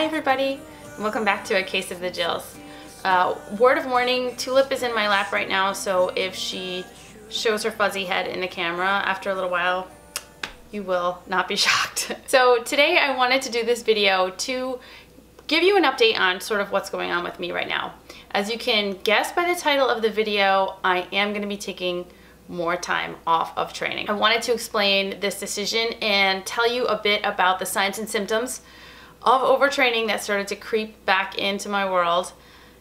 Hi everybody, welcome back to A Case of the Jills. Uh, word of warning, Tulip is in my lap right now, so if she shows her fuzzy head in the camera after a little while, you will not be shocked. so today I wanted to do this video to give you an update on sort of what's going on with me right now. As you can guess by the title of the video, I am going to be taking more time off of training. I wanted to explain this decision and tell you a bit about the signs and symptoms of overtraining that started to creep back into my world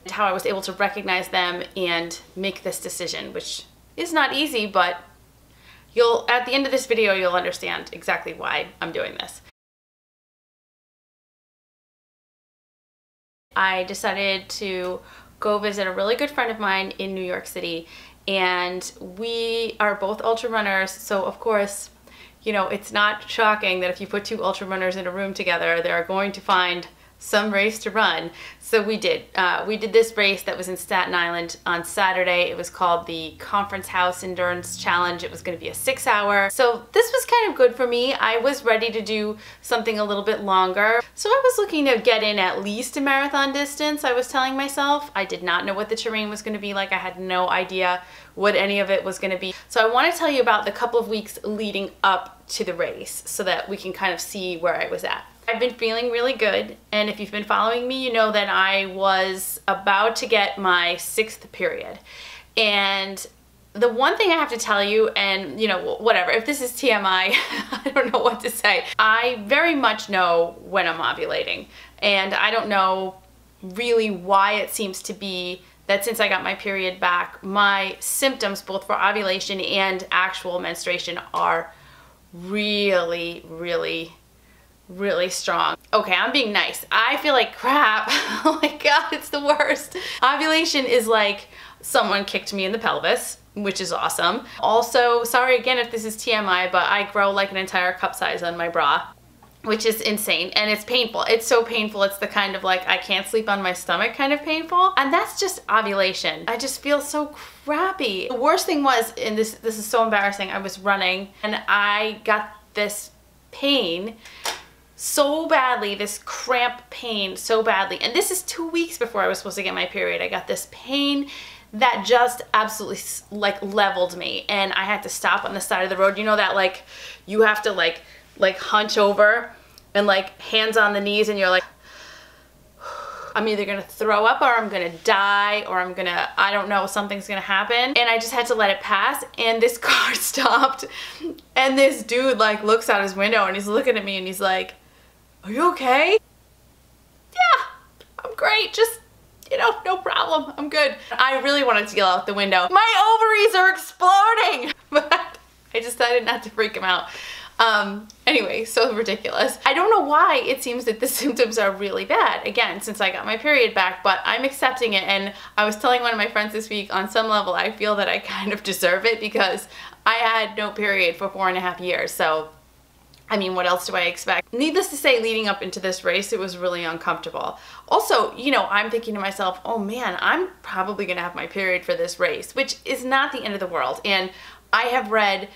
and how I was able to recognize them and make this decision, which is not easy, but you'll at the end of this video you'll understand exactly why I'm doing this. I decided to go visit a really good friend of mine in New York City and we are both ultra runners so of course you know it's not shocking that if you put two ultra runners in a room together they're going to find some race to run. So we did. Uh, we did this race that was in Staten Island on Saturday. It was called the Conference House Endurance Challenge. It was going to be a six hour. So this was kind of good for me. I was ready to do something a little bit longer. So I was looking to get in at least a marathon distance, I was telling myself. I did not know what the terrain was going to be like. I had no idea what any of it was going to be. So I want to tell you about the couple of weeks leading up to the race so that we can kind of see where I was at. I've been feeling really good, and if you've been following me, you know that I was about to get my sixth period. And the one thing I have to tell you, and you know, whatever, if this is TMI, I don't know what to say. I very much know when I'm ovulating, and I don't know really why it seems to be that since I got my period back, my symptoms, both for ovulation and actual menstruation, are really, really really strong. Okay, I'm being nice. I feel like crap. oh my god, it's the worst. Ovulation is like someone kicked me in the pelvis, which is awesome. Also, sorry again if this is TMI, but I grow like an entire cup size on my bra which is insane and it's painful. It's so painful. It's the kind of like I can't sleep on my stomach kind of painful. And that's just ovulation. I just feel so crappy. The worst thing was, and this this is so embarrassing, I was running and I got this pain so badly, this cramp pain so badly. And this is two weeks before I was supposed to get my period. I got this pain that just absolutely like leveled me and I had to stop on the side of the road. You know that like you have to like like hunch over and like hands on the knees and you're like I'm either gonna throw up or I'm gonna die or I'm gonna, I don't know, something's gonna happen. And I just had to let it pass and this car stopped and this dude like looks out his window and he's looking at me and he's like, are you okay? Yeah, I'm great. Just, you know, no problem. I'm good. I really wanted to yell out the window, my ovaries are exploding! But I decided not to freak him out. Um, anyway, so ridiculous. I don't know why it seems that the symptoms are really bad, again, since I got my period back, but I'm accepting it. And I was telling one of my friends this week, on some level, I feel that I kind of deserve it because I had no period for four and a half years. So I mean, what else do I expect? Needless to say, leading up into this race, it was really uncomfortable. Also, you know, I'm thinking to myself, oh man, I'm probably gonna have my period for this race, which is not the end of the world. And I have read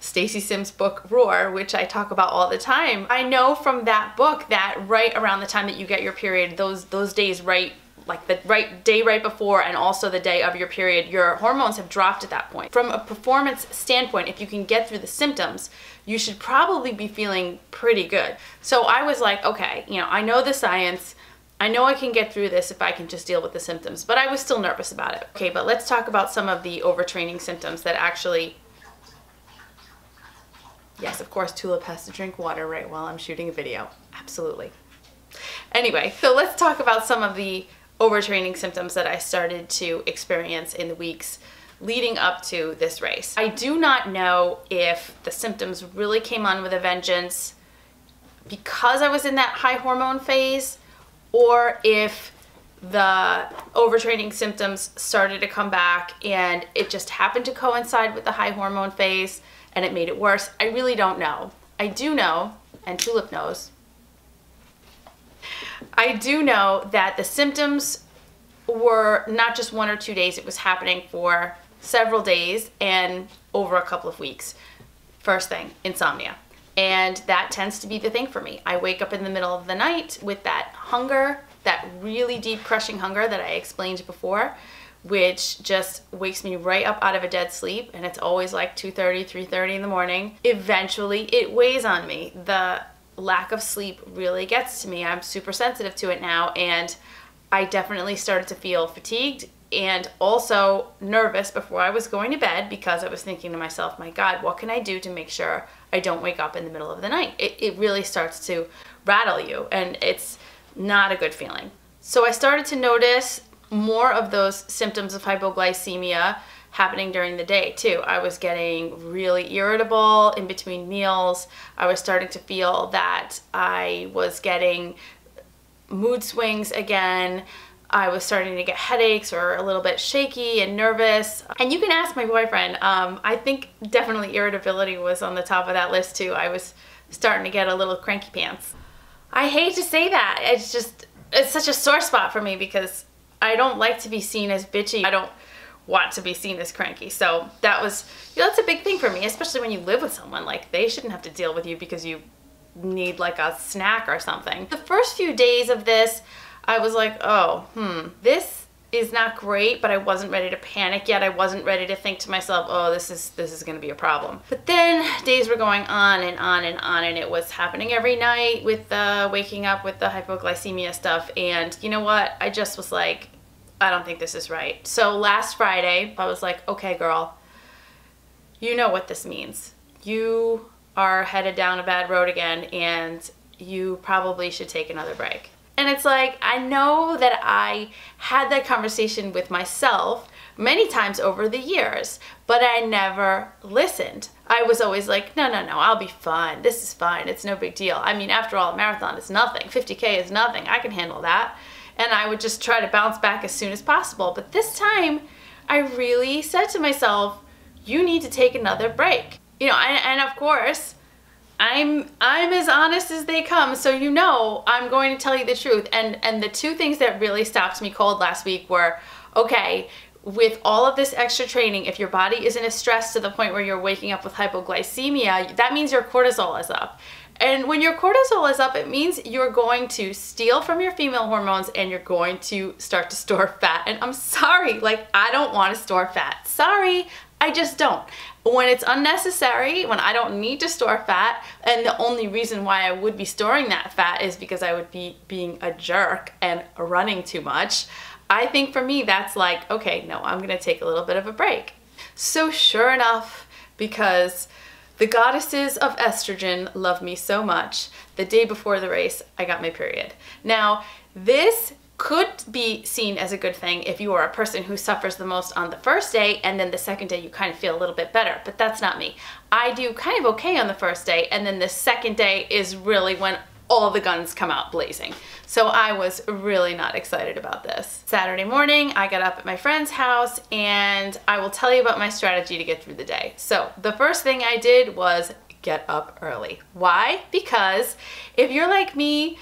Stacy Sims' book Roar, which I talk about all the time. I know from that book that right around the time that you get your period, those those days right like the right day right before and also the day of your period, your hormones have dropped at that point. From a performance standpoint, if you can get through the symptoms, you should probably be feeling pretty good. So I was like, okay, you know, I know the science. I know I can get through this if I can just deal with the symptoms, but I was still nervous about it. Okay, but let's talk about some of the overtraining symptoms that actually Yes, of course, Tulip has to drink water right while I'm shooting a video. Absolutely. Anyway, so let's talk about some of the overtraining symptoms that I started to experience in the weeks leading up to this race. I do not know if the symptoms really came on with a vengeance because I was in that high hormone phase or if the overtraining symptoms started to come back and it just happened to coincide with the high hormone phase and it made it worse. I really don't know. I do know, and Tulip knows, I do know that the symptoms were not just one or two days, it was happening for several days and over a couple of weeks. First thing, insomnia. And that tends to be the thing for me. I wake up in the middle of the night with that hunger, that really deep crushing hunger that I explained before, which just wakes me right up out of a dead sleep and it's always like 2:30, 3:30 in the morning. Eventually, it weighs on me. The lack of sleep really gets to me. I'm super sensitive to it now and I definitely started to feel fatigued and also nervous before I was going to bed because I was thinking to myself, my God, what can I do to make sure I don't wake up in the middle of the night? It, it really starts to rattle you and it's not a good feeling. So I started to notice more of those symptoms of hypoglycemia happening during the day too. I was getting really irritable in between meals. I was starting to feel that I was getting mood swings again. I was starting to get headaches or a little bit shaky and nervous. And you can ask my boyfriend. Um, I think definitely irritability was on the top of that list too. I was starting to get a little cranky pants. I hate to say that. It's just, it's such a sore spot for me because I don't like to be seen as bitchy. I don't want to be seen as cranky. So that was, you know, that's a big thing for me, especially when you live with someone. Like they shouldn't have to deal with you because you need like a snack or something. The first few days of this, I was like, oh, hmm, this is not great, but I wasn't ready to panic yet. I wasn't ready to think to myself, oh, this is this is gonna be a problem. But then days were going on and on and on, and it was happening every night with the waking up with the hypoglycemia stuff. And you know what? I just was like, I don't think this is right. So last Friday, I was like, okay, girl, you know what this means. You are headed down a bad road again and you probably should take another break. And it's like, I know that I had that conversation with myself many times over the years, but I never listened. I was always like, no, no, no, I'll be fine. This is fine. It's no big deal. I mean, after all, a marathon is nothing. 50K is nothing. I can handle that. And I would just try to bounce back as soon as possible. But this time, I really said to myself, you need to take another break. You know, and, and of course, I'm I'm as honest as they come, so you know I'm going to tell you the truth. And and the two things that really stopped me cold last week were, okay, with all of this extra training, if your body is in a stress to the point where you're waking up with hypoglycemia, that means your cortisol is up. And when your cortisol is up, it means you're going to steal from your female hormones and you're going to start to store fat. And I'm sorry, like I don't want to store fat. Sorry, I just don't. When it's unnecessary, when I don't need to store fat, and the only reason why I would be storing that fat is because I would be being a jerk and running too much, I think for me that's like, okay, no, I'm gonna take a little bit of a break. So sure enough, because the goddesses of estrogen love me so much, the day before the race, I got my period. Now, this could be seen as a good thing if you are a person who suffers the most on the first day and then the second day you kind of feel a little bit better, but that's not me. I do kind of okay on the first day and then the second day is really when all the guns come out blazing. So I was really not excited about this. Saturday morning, I got up at my friend's house and I will tell you about my strategy to get through the day. So the first thing I did was get up early. Why? Because if you're like me,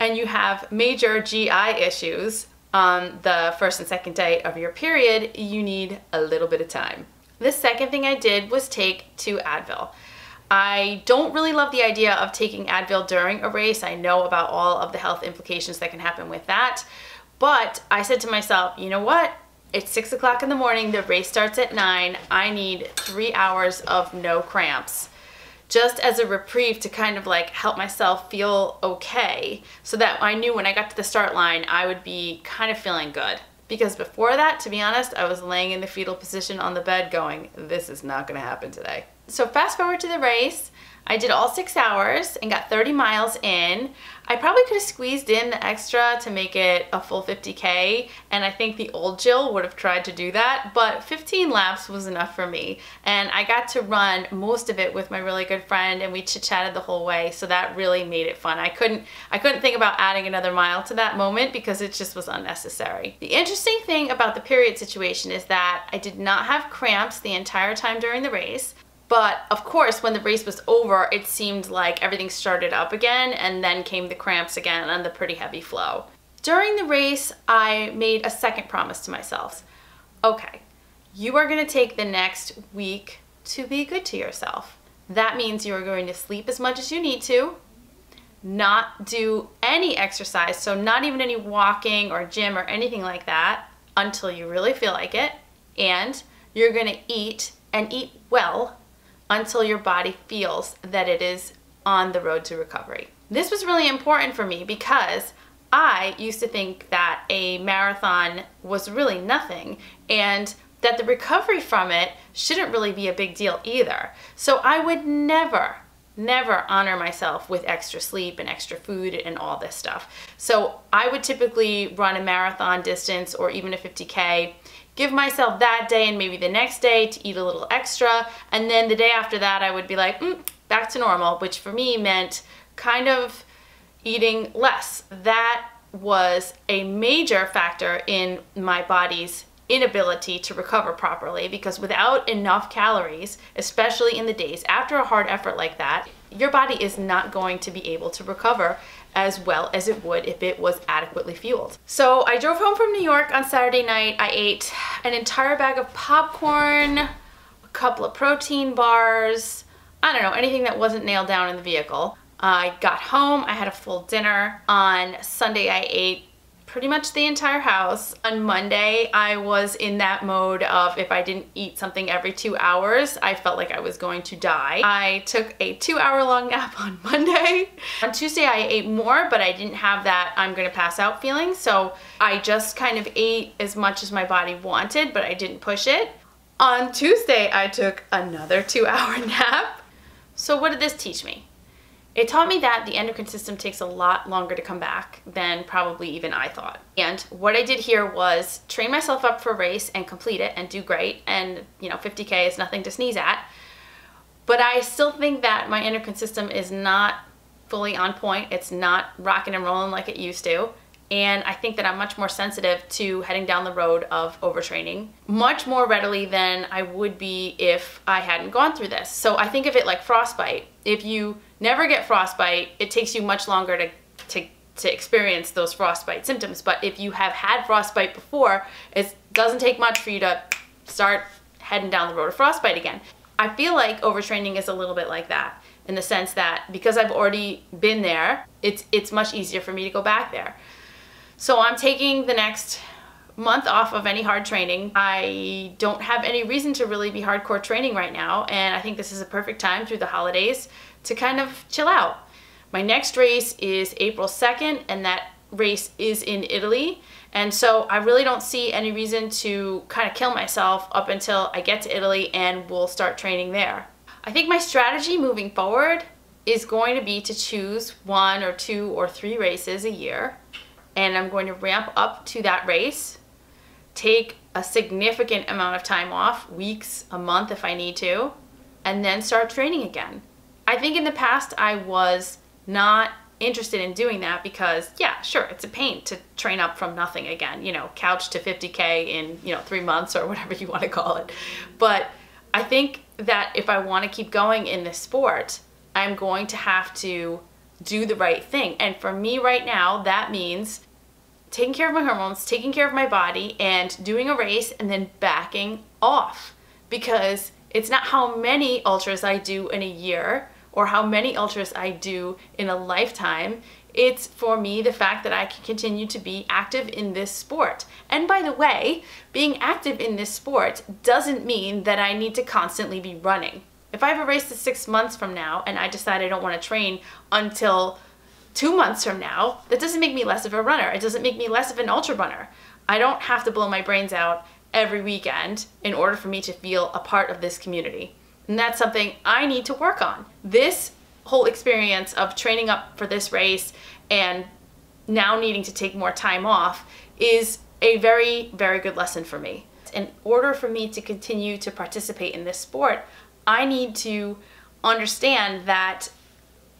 and you have major GI issues on the first and second day of your period, you need a little bit of time. The second thing I did was take two Advil. I don't really love the idea of taking Advil during a race. I know about all of the health implications that can happen with that. But I said to myself, you know what? It's six o'clock in the morning. The race starts at nine. I need three hours of no cramps just as a reprieve to kind of like help myself feel okay so that I knew when I got to the start line I would be kind of feeling good. Because before that, to be honest, I was laying in the fetal position on the bed going, this is not gonna happen today. So fast forward to the race, I did all six hours and got 30 miles in. I probably could have squeezed in the extra to make it a full 50K, and I think the old Jill would have tried to do that, but 15 laps was enough for me. And I got to run most of it with my really good friend, and we chit-chatted the whole way, so that really made it fun. I couldn't, I couldn't think about adding another mile to that moment because it just was unnecessary. The interesting thing about the period situation is that I did not have cramps the entire time during the race. But of course, when the race was over, it seemed like everything started up again and then came the cramps again and the pretty heavy flow. During the race, I made a second promise to myself. Okay, you are gonna take the next week to be good to yourself. That means you are going to sleep as much as you need to, not do any exercise, so not even any walking or gym or anything like that until you really feel like it, and you're going to eat and eat well until your body feels that it is on the road to recovery. This was really important for me because I used to think that a marathon was really nothing and that the recovery from it shouldn't really be a big deal either. So I would never, never honor myself with extra sleep and extra food and all this stuff. So I would typically run a marathon distance or even a 50K give myself that day and maybe the next day to eat a little extra. And then the day after that, I would be like, mm, back to normal, which for me meant kind of eating less. That was a major factor in my body's inability to recover properly because without enough calories, especially in the days after a hard effort like that, your body is not going to be able to recover as well as it would if it was adequately fueled. So I drove home from New York on Saturday night. I ate an entire bag of popcorn, a couple of protein bars, I don't know, anything that wasn't nailed down in the vehicle. I got home, I had a full dinner. On Sunday, I ate pretty much the entire house. On Monday, I was in that mode of if I didn't eat something every two hours, I felt like I was going to die. I took a two hour long nap on Monday. On Tuesday, I ate more, but I didn't have that I'm gonna pass out feeling. So I just kind of ate as much as my body wanted, but I didn't push it. On Tuesday, I took another two hour nap. So what did this teach me? It taught me that the endocrine system takes a lot longer to come back than probably even I thought. And what I did here was train myself up for a race and complete it and do great. And, you know, 50K is nothing to sneeze at. But I still think that my endocrine system is not fully on point. It's not rocking and rolling like it used to. And I think that I'm much more sensitive to heading down the road of overtraining much more readily than I would be if I hadn't gone through this. So I think of it like frostbite. If you never get frostbite, it takes you much longer to, to, to experience those frostbite symptoms. But if you have had frostbite before, it doesn't take much for you to start heading down the road of frostbite again. I feel like overtraining is a little bit like that in the sense that because I've already been there, it's, it's much easier for me to go back there. So I'm taking the next month off of any hard training. I don't have any reason to really be hardcore training right now, and I think this is a perfect time through the holidays to kind of chill out. My next race is April 2nd, and that race is in Italy. And so I really don't see any reason to kind of kill myself up until I get to Italy and we'll start training there. I think my strategy moving forward is going to be to choose one or two or three races a year and I'm going to ramp up to that race, take a significant amount of time off, weeks, a month if I need to, and then start training again. I think in the past I was not interested in doing that because yeah, sure, it's a pain to train up from nothing again, you know, couch to 50K in, you know, three months or whatever you want to call it. But I think that if I want to keep going in this sport, I'm going to have to do the right thing. And for me right now, that means taking care of my hormones, taking care of my body, and doing a race and then backing off. Because it's not how many ultras I do in a year or how many ultras I do in a lifetime. It's for me the fact that I can continue to be active in this sport. And by the way, being active in this sport doesn't mean that I need to constantly be running. If I have a race that's six months from now and I decide I don't want to train until two months from now, that doesn't make me less of a runner. It doesn't make me less of an ultra runner. I don't have to blow my brains out every weekend in order for me to feel a part of this community. And that's something I need to work on. This whole experience of training up for this race and now needing to take more time off is a very, very good lesson for me. In order for me to continue to participate in this sport, I need to understand that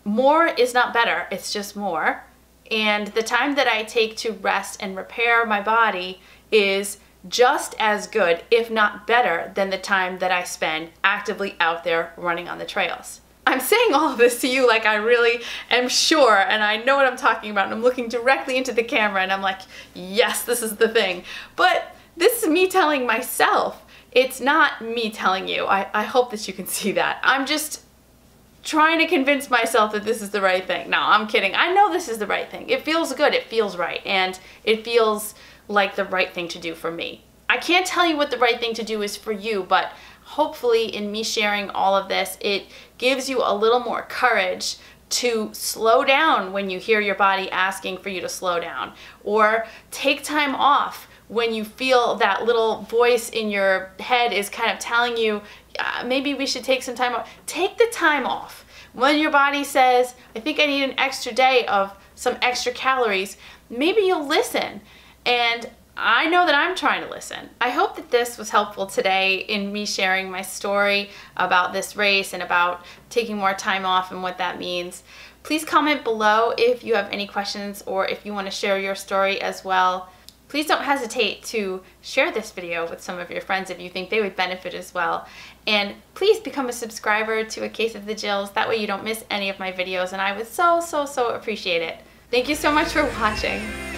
more is not better, it's just more. And the time that I take to rest and repair my body is just as good, if not better, than the time that I spend actively out there running on the trails. I'm saying all of this to you like I really am sure and I know what I'm talking about and I'm looking directly into the camera and I'm like, yes, this is the thing. But this is me telling myself. It's not me telling you. I, I hope that you can see that. I'm just trying to convince myself that this is the right thing. No, I'm kidding. I know this is the right thing. It feels good. It feels right. And it feels like the right thing to do for me. I can't tell you what the right thing to do is for you, but hopefully in me sharing all of this, it gives you a little more courage to slow down when you hear your body asking for you to slow down or take time off when you feel that little voice in your head is kind of telling you uh, maybe we should take some time off. Take the time off. When your body says, I think I need an extra day of some extra calories, maybe you'll listen. And I know that I'm trying to listen. I hope that this was helpful today in me sharing my story about this race and about taking more time off and what that means. Please comment below if you have any questions or if you want to share your story as well. Please don't hesitate to share this video with some of your friends if you think they would benefit as well. And please become a subscriber to A Case of the Jills. That way you don't miss any of my videos and I would so, so, so appreciate it. Thank you so much for watching.